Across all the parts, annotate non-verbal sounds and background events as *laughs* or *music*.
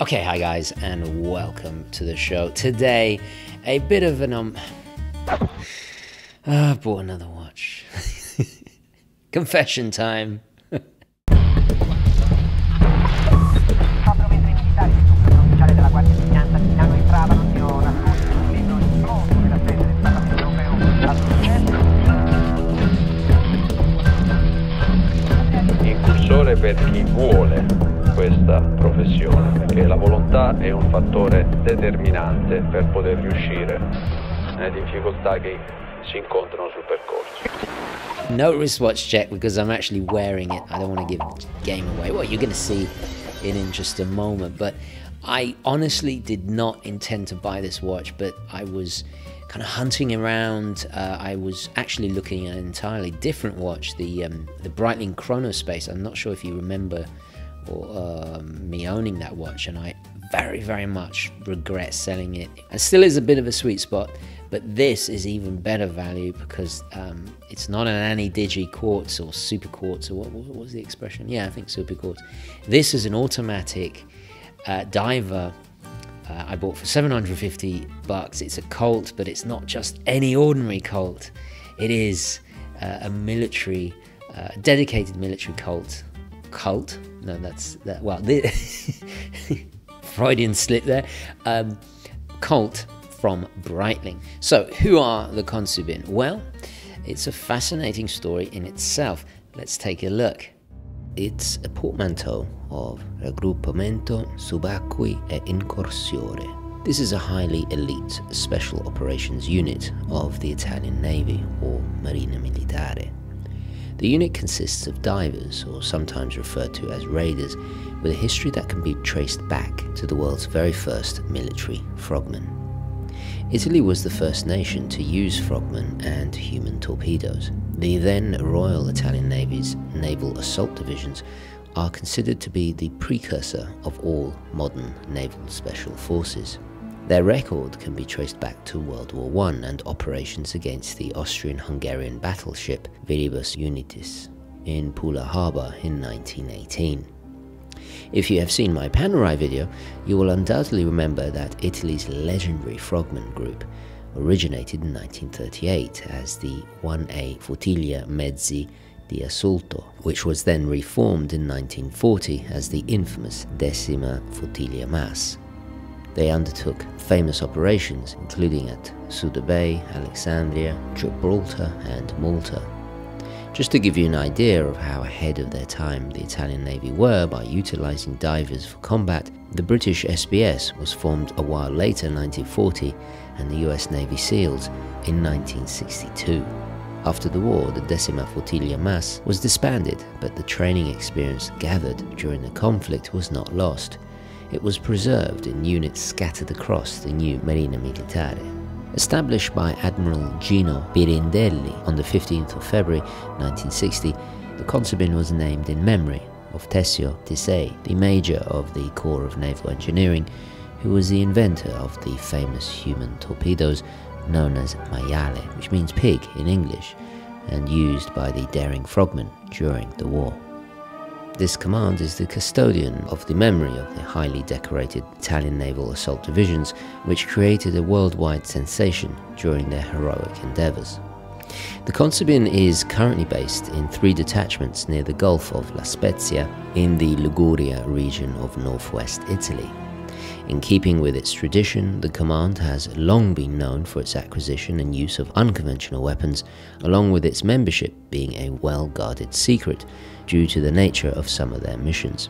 Okay, hi guys, and welcome to the show. Today, a bit of an um. Uh, *sighs* I bought another watch. *laughs* Confession time. È un fattore determinante per poter riuscire nelle difficoltà che si incontrano sul percorso. No wristwatch check because I'm actually wearing it. I don't want to give game away. Well, you're going to see in just a moment. But I honestly did not intend to buy this watch, but I was kind of hunting around. Uh, I was actually looking at an entirely different watch, the um, the Breitling Chronospace. I'm not sure if you remember or um, me owning that watch, and I very very much regret selling it. It still is a bit of a sweet spot. But this is even better value because um, it's not an AniDigi quartz or super quartz or what, what, was the expression? Yeah, I think super quartz. This is an automatic uh, diver. Uh, I bought for 750 bucks. It's a Colt, but it's not just any ordinary Colt. It is uh, a military, uh, dedicated military Colt. Cult? No, that's that. Well, *laughs* Freudian slip there. Um, Colt from Breitling. So, who are the COMSUBIN? Well, it's a fascinating story in itself. Let's take a look. It's a portmanteau of Raggruppamento Subacquei e Incursione. This is a highly elite special operations unit of the Italian Navy or Marina Militare. The unit consists of divers, or sometimes referred to as raiders, with a history that can be traced back to the world's very first military frogmen. Italy was the first nation to use frogmen and human torpedoes. The then Royal Italian Navy's naval assault divisions are considered to be the precursor of all modern naval special forces. Their record can be traced back to World War I and operations against the Austrian-Hungarian battleship Viribus Unitis in Pula Harbour in 1918. If you have seen my Panerai video, you will undoubtedly remember that Italy's legendary frogman group originated in 1938 as the 1A Flottiglia Mezzi di Assalto, which was then reformed in 1940 as the infamous Decima Flottiglia MAS. They undertook famous operations including at Suda Bay, Alexandria, Gibraltar and Malta. Just to give you an idea of how ahead of their time the Italian Navy were by utilising divers for combat, the British SBS was formed a while later, 1940, and the US Navy SEALs in 1962. After the war, the Decima Flottiglia MAS was disbanded, but the training experience gathered during the conflict was not lost. It was preserved in units scattered across the new Marina Militare. Established by Admiral Gino Birindelli on the 15th of February 1960, the COMSUBIN was named in memory of Teseo Tesei, the Major of the Corps of Naval Engineering, who was the inventor of the famous human torpedoes known as maiale, which means pig in English, and used by the daring frogmen during the war. This command is the custodian of the memory of the highly decorated Italian naval assault divisions, which created a worldwide sensation during their heroic endeavours. The COMSUBIN is currently based in three detachments near the Gulf of La Spezia in the Liguria region of northwest Italy. In keeping with its tradition, the command has long been known for its acquisition and use of unconventional weapons, along with its membership being a well guarded secret due to the nature of some of their missions.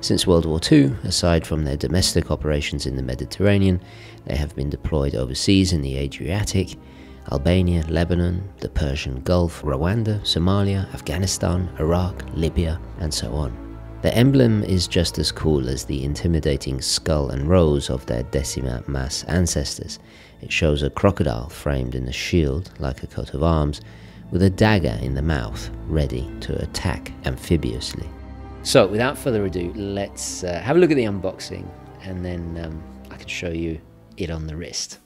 Since World War II, aside from their domestic operations in the Mediterranean, they have been deployed overseas in the Adriatic, Albania, Lebanon, the Persian Gulf, Rwanda, Somalia, Afghanistan, Iraq, Libya, and so on. Their emblem is just as cool as the intimidating skull and rose of their Decima MAS ancestors. It shows a crocodile framed in a shield, like a coat of arms, with a dagger in the mouth, ready to attack amphibiously. So, without further ado, let's uh, have a look at the unboxing and then um, I can show you it on the wrist.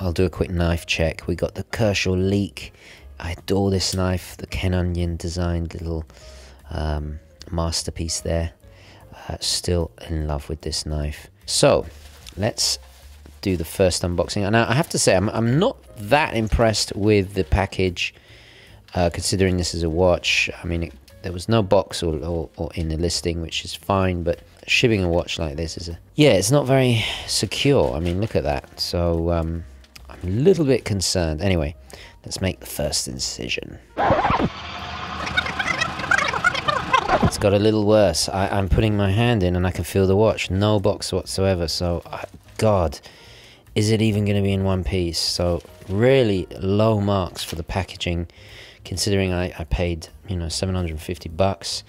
I'll do a quick knife check. We got the Kershaw Leek. I adore this knife, the Ken Onion designed little um, masterpiece there. Uh, still in love with this knife. So let's do the first unboxing. And I have to say, I'm, I'm not that impressed with the package, uh, considering this is a watch. I mean, it, there was no box or, or, or, in the listing, which is fine, but shipping a watch like this is a... Yeah, it's not very secure. I mean, look at that. So um, I'm a little bit concerned. Anyway, let's make the first incision. It's got a little worse. I, am putting my hand in and I can feel the watch. No box whatsoever. So, I, God, is it even going to be in one piece? So, really low marks for the packaging, considering I, I paid, you know, 750 bucks,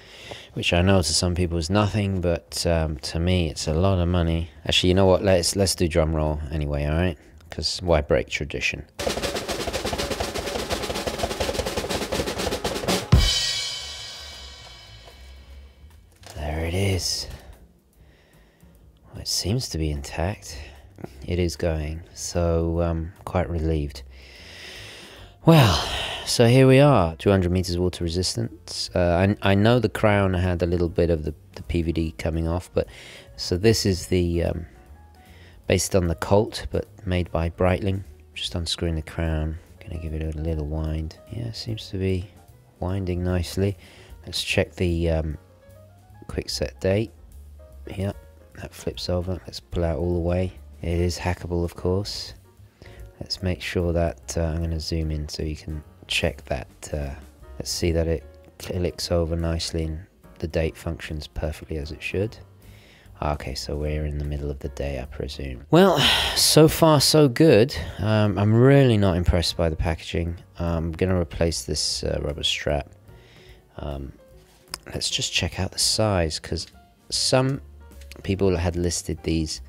which I know to some people is nothing, but um, to me it's a lot of money. Actually, you know what? Let's let's do drum roll anyway. All right, because why break tradition? Well, it seems to be intact. It is going, so um, quite relieved. Well, so here we are, 200 meters water resistance. Uh, I, I know the crown had a little bit of the, the PVD coming off, but so this is the um, based on the Colt, but made by Breitling. Just unscrewing the crown, gonna give it a little wind. Yeah, seems to be winding nicely. Let's check the um, quick set date. Yep, that flips over. Let's pull out all the way. It is hackable, of course. Let's make sure that uh, I'm going to zoom in so you can check that. Uh, let's see that it clicks over nicely and the date functions perfectly as it should. Okay, so we're in the middle of the day, I presume. Well, so far so good. Um, I'm really not impressed by the packaging. I'm going to replace this uh, rubber strap. Um, let's just check out the size because some people had listed these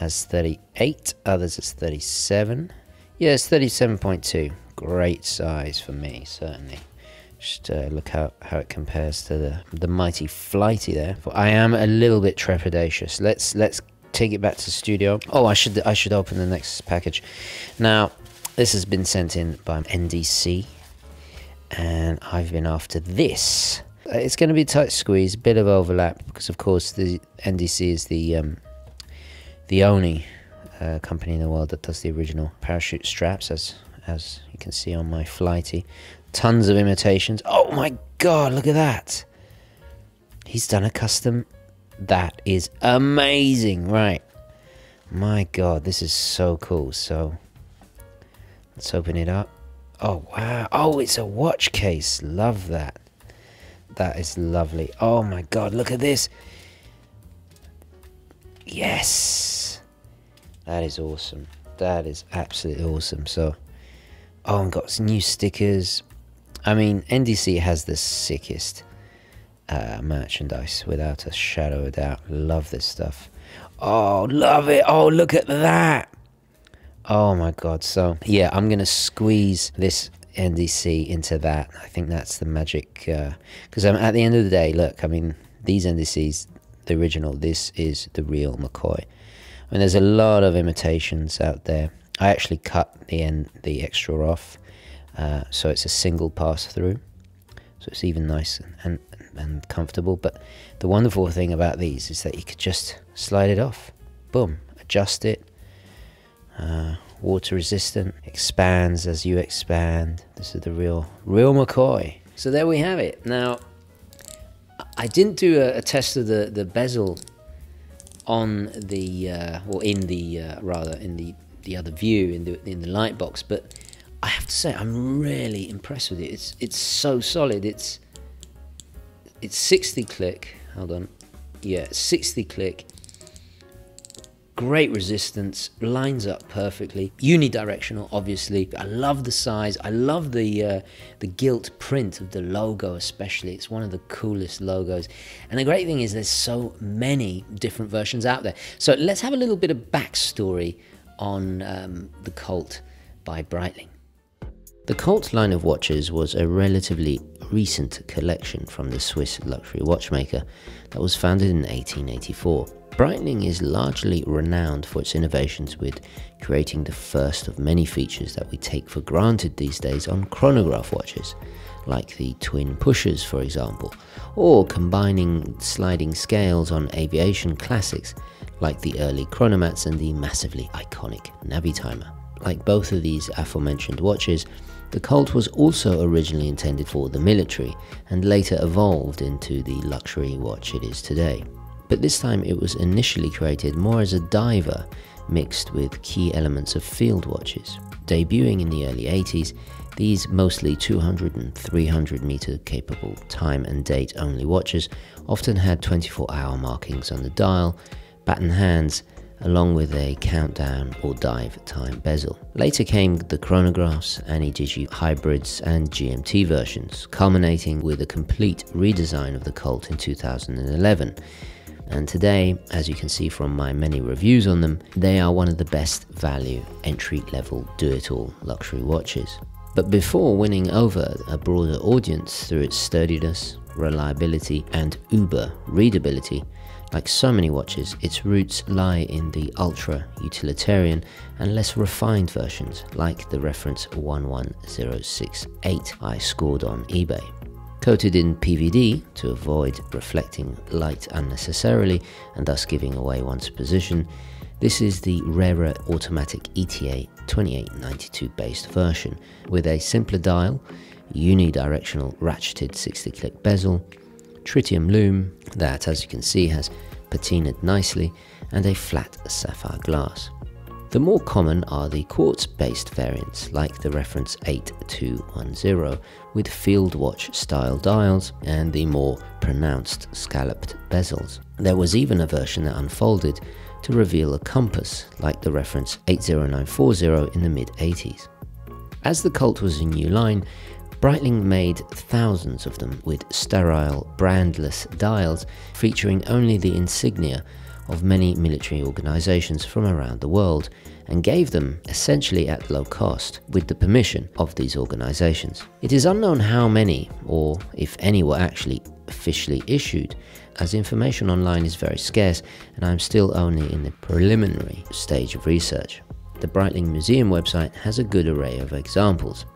as 38, others as 37. Yeah, it's 37.2. Great size for me, certainly. Just uh, look how, how it compares to the the mighty flighty there. I am a little bit trepidatious. Let's let's take it back to the studio. Oh, I should I should open the next package. Now, this has been sent in by NDC, and I've been after this. It's going to be a tight squeeze, a bit of overlap because, of course, the NDC is the um, the only uh, company in the world that does the original parachute straps, as as you can see on my flighty. Tons of imitations. Oh my god, look at that! He's done a custom. That is amazing, right? My god, this is so cool. So let's open it up. Oh wow! Oh, it's a watch case. Love that. That is lovely. Oh my god, look at this. Yes. That is awesome. That is absolutely awesome. So, oh, and got some new stickers. I mean, NDC has the sickest uh, merchandise without a shadow of a doubt. Love this stuff. Oh, love it. Oh, look at that. Oh my god. So, yeah, I'm going to squeeze this NDC into that. I think that's the magic. Because uh, um, at the end of the day, look, I mean, these NDCs, the original, this is the real McCoy. I mean, there's a lot of imitations out there. I actually cut the end, the extra off, uh, so it's a single pass through. So it's even nice and, and, and comfortable. But the wonderful thing about these is that you could just slide it off. Boom, adjust it. Uh, water resistant, expands as you expand. This is the real, real McCoy. So there we have it. Now, I didn't do a, a test of the, the bezel on the, uh, or in the, uh, rather, in the, the other view, in the, in the light box, but I have to say, I'm really impressed with it. It's, it's so solid. It's, it's 60 click. Hold on. Yeah, 60 click great resistance, lines up perfectly. Unidirectional, obviously. I love the size. I love the uh, the gilt print of the logo, especially. It's one of the coolest logos. And the great thing is, there's so many different versions out there. So let's have a little bit of backstory on um, the Colt by Breitling. The Colt line of watches was a relatively recent collection from the Swiss luxury watchmaker that was founded in 1884. Breitling is largely renowned for its innovations with creating the first of many features that we take for granted these days on chronograph watches, like the twin pushers, for example, or combining sliding scales on aviation classics, like the early Chronomats and the massively iconic Navitimer. Like both of these aforementioned watches, the Colt was also originally intended for the military and later evolved into the luxury watch it is today. But this time it was initially created more as a diver mixed with key elements of field watches. Debuting in the early 80s, these mostly 200 and 300 meter capable time and date only watches often had 24 hour markings on the dial, baton hands, along with a countdown or dive time bezel. Later came the chronographs, AniDigi hybrids, and GMT versions, culminating with a complete redesign of the Colt in 2011. And today, as you can see from my many reviews on them, they are one of the best value entry level do it all luxury watches. But before winning over a broader audience through its sturdiness, reliability, and uber readability, like so many watches, its roots lie in the ultra utilitarian and less refined versions, like the reference 11068 I scored on eBay. Coated in PVD to avoid reflecting light unnecessarily and thus giving away one's position, this is the rarer automatic ETA 2892 based version with a simpler dial, unidirectional ratcheted 60 click bezel, tritium lume that, as you can see, has patinaed nicely, and a flat sapphire glass. The more common are the quartz-based variants like the reference 8210 with field watch style dials and the more pronounced scalloped bezels. There was even a version that unfolded to reveal a compass like the reference 80940 in the mid 80s. As the Colt was a new line, Breitling made thousands of them with sterile, brandless dials featuring only the insignia of many military organizations from around the world and gave them essentially at low cost with the permission of these organizations. It is unknown how many, or if any, were actually officially issued, as information online is very scarce and I'm still only in the preliminary stage of research. The Breitling Museum website has a good array of examples.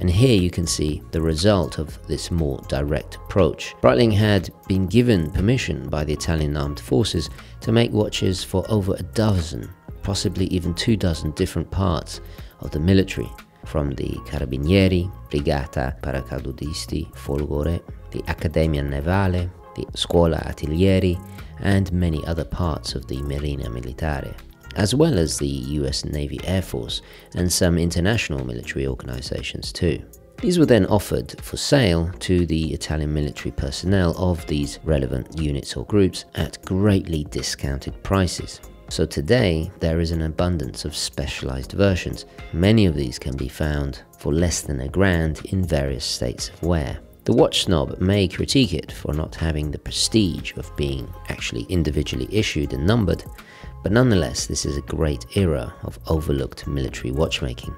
And here you can see the result of this more direct approach. Breitling had been given permission by the Italian armed forces to make watches for over a dozen, possibly even two dozen different parts of the military, from the Carabinieri, Brigata Paracadutisti, Folgore, the Accademia Navale, the Scuola Artiglieri, and many other parts of the Marina Militare as well as the US Navy Air Force and some international military organizations too. These were then offered for sale to the Italian military personnel of these relevant units or groups at greatly discounted prices. So today, there is an abundance of specialized versions. Many of these can be found for less than a grand in various states of wear. The watch snob may critique it for not having the prestige of being actually individually issued and numbered, but nonetheless, this is a great era of overlooked military watchmaking.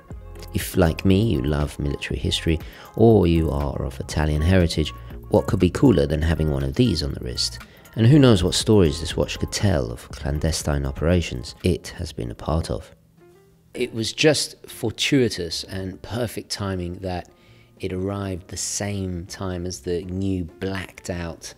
If, like me, you love military history or you are of Italian heritage, what could be cooler than having one of these on the wrist? And who knows what stories this watch could tell of clandestine operations it has been a part of. It was just fortuitous and perfect timing that it arrived the same time as the new blacked out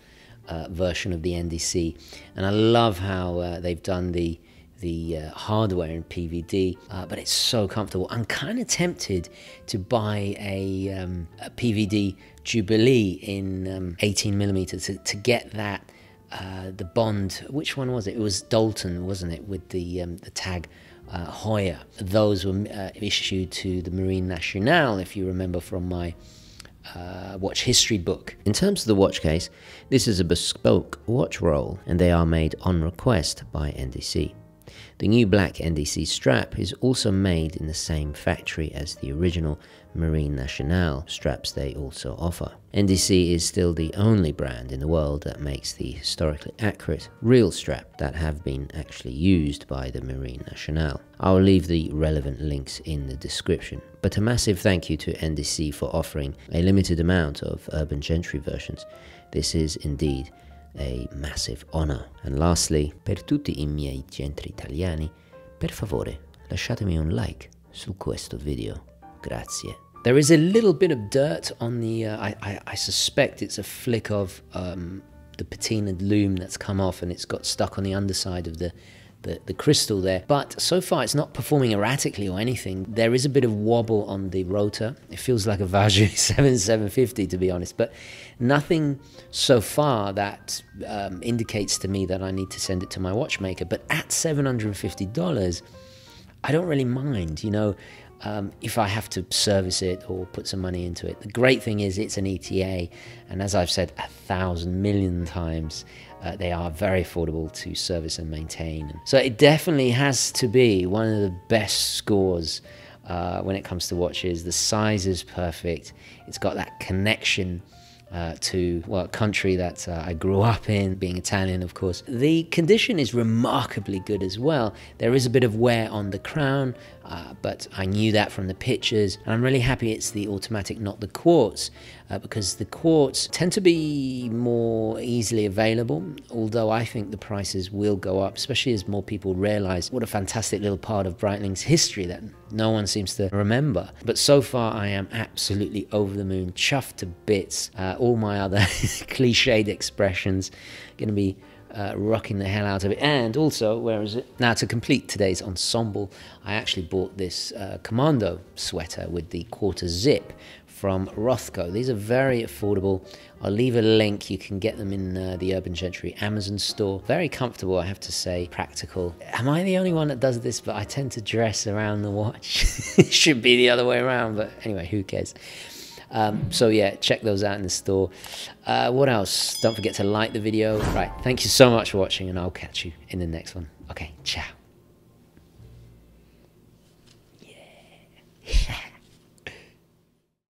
uh, version of the NDC, and I love how uh, they've done the the uh, hardware in PVD, uh, but it's so comfortable. I'm kind of tempted to buy a, um, a PVD Jubilee in um, 18 millimeters to, to get that. Uh, the Bond, which one was it? It was Dalton, wasn't it, with the um, the tag uh. Those were uh, issued to the Marine Nationale, if you remember from my uh, watch history book. In terms of the watch case, this is a bespoke watch roll and they are made on request by NDC. The new black NDC strap is also made in the same factory as the original Marine Nationale straps they also offer. NDC is still the only brand in the world that makes the historically accurate real strap that have been actually used by the Marine Nationale. I'll leave the relevant links in the description. But a massive thank you to NDC for offering a limited amount of Urban Gentry versions. This is indeed a massive honor. And lastly, per tutti i miei gentri italiani, per favore lasciatemi un like su questo video. Grazie. There is a little bit of dirt on the. Uh, I, I, I, suspect it's a flick of um, the patinaed lume that's come off and it's got stuck on the underside of the, the, the crystal there. But so far, it's not performing erratically or anything. There is a bit of wobble on the rotor. It feels like a Valjoux *laughs* 7750 to be honest, but nothing so far that um, indicates to me that I need to send it to my watchmaker. But at $750, I don't really mind. You know, um, if I have to service it or put some money into it. The great thing is it's an ETA, and as I've said a thousand million times, uh, they are very affordable to service and maintain. So it definitely has to be one of the best scores uh, when it comes to watches. The size is perfect. It's got that connection uh, to well, a country that uh, I grew up in, being Italian, of course. The condition is remarkably good as well. There is a bit of wear on the crown, uh, but I knew that from the pictures, and I'm really happy it's the automatic, not the quartz, uh, because the quartz tend to be more easily available. Although I think the prices will go up, especially as more people realise what a fantastic little part of Breitling's history that no one seems to remember. But so far, I am absolutely over the moon, chuffed to bits. Uh, all my other *laughs* cliched expressions going to be uh, rocking the hell out of it. And also, where is it? Now, to complete today's ensemble, I actually bought this uh, commando sweater with the quarter zip from Rothco. These are very affordable. I'll leave a link. You can get them in uh, the Urban Gentry Amazon store. Very comfortable, I have to say. Practical. Am I the only one that does this? But I tend to dress around the watch. *laughs* should be the other way around, but anyway, who cares? Um, so yeah, check those out in the store. Uh, what else? Don't forget to like the video. Right, thank you so much for watching, and I'll catch you in the next one. Okay, ciao. Yeah. *laughs*